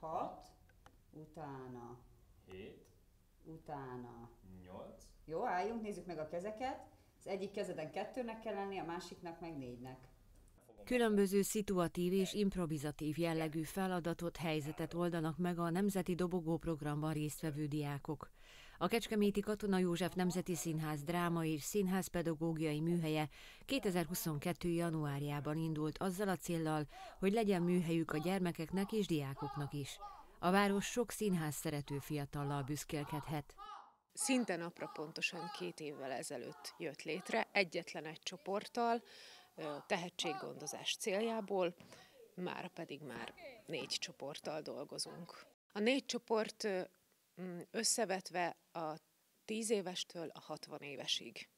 hat, utána, 7, utána. 8, Jó, álljunk, nézzük meg a kezeket. Az egyik kezeden kettőnek kell lenni, a másiknak meg négynek. Különböző szituatív és improvizatív jellegű feladatot, helyzetet oldanak meg a Nemzeti Dobogó programban résztvevő diákok. A Kecskeméti Katona József Nemzeti Színház dráma és színházpedagógiai műhelye 2022. januárjában indult azzal a céllal, hogy legyen műhelyük a gyermekeknek és diákoknak is. A város sok színház szerető fiatallal büszkélkedhet. Szinte napra pontosan két évvel ezelőtt jött létre, egyetlen egy csoporttal, tehetséggondozás céljából, már pedig már négy csoporttal dolgozunk. A négy csoport összevetve a 10 évestől a 60 évesig,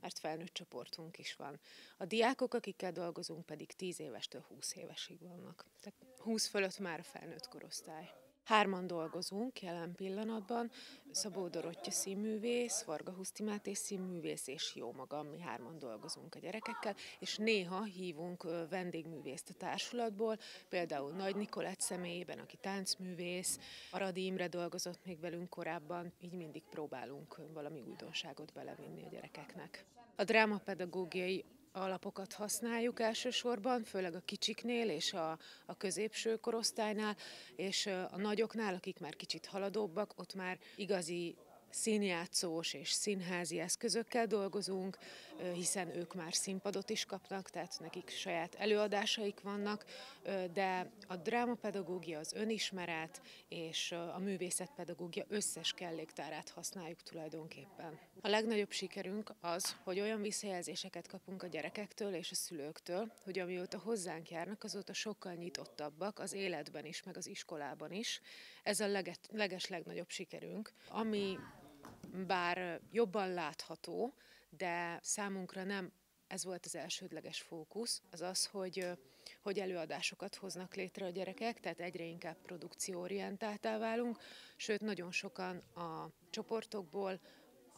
mert felnőtt csoportunk is van. A diákok, akikkel dolgozunk, pedig 10 évestől 20 évesig vannak. Tehát 20 fölött már a felnőtt korosztály. Hárman dolgozunk jelen pillanatban, Szabó Dorottya színművész, Varga Huszti Máté színművész és jó magam, mi hárman dolgozunk a gyerekekkel, és néha hívunk vendégművészt a társulatból, például Nagy Nikolett személyében, aki táncművész, Aradi Imre dolgozott még velünk korábban, így mindig próbálunk valami újdonságot belevinni a gyerekeknek. A drámapedagógiai alapokat használjuk elsősorban, főleg a kicsiknél és a, a középső korosztálynál, és a nagyoknál, akik már kicsit haladóbbak, ott már igazi színjátszós és színházi eszközökkel dolgozunk, hiszen ők már színpadot is kapnak, tehát nekik saját előadásaik vannak, de a drámapedagógia, az önismeret és a művészetpedagógia összes kelléktárát használjuk tulajdonképpen. A legnagyobb sikerünk az, hogy olyan visszajelzéseket kapunk a gyerekektől és a szülőktől, hogy amióta hozzánk járnak, azóta sokkal nyitottabbak az életben is, meg az iskolában is. Ez a leges legnagyobb sikerünk, ami bár jobban látható, de számunkra nem ez volt az elsődleges fókusz, az az, hogy, hogy előadásokat hoznak létre a gyerekek, tehát egyre inkább produkcióorientáltá válunk, sőt nagyon sokan a csoportokból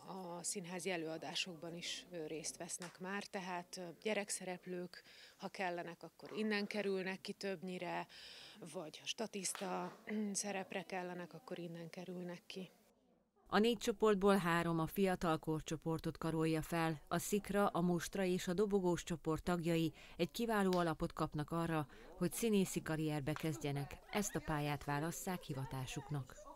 a színházi előadásokban is részt vesznek már, tehát gyerekszereplők, ha kellenek, akkor innen kerülnek ki többnyire, vagy ha statiszta szerepre kellenek, akkor innen kerülnek ki. A négy csoportból három a fiatal korcsoportot karolja fel, a Szikra, a Mustra és a Dobogós csoport tagjai egy kiváló alapot kapnak arra, hogy színészi karrierbe kezdjenek, ezt a pályát válasszák hivatásuknak.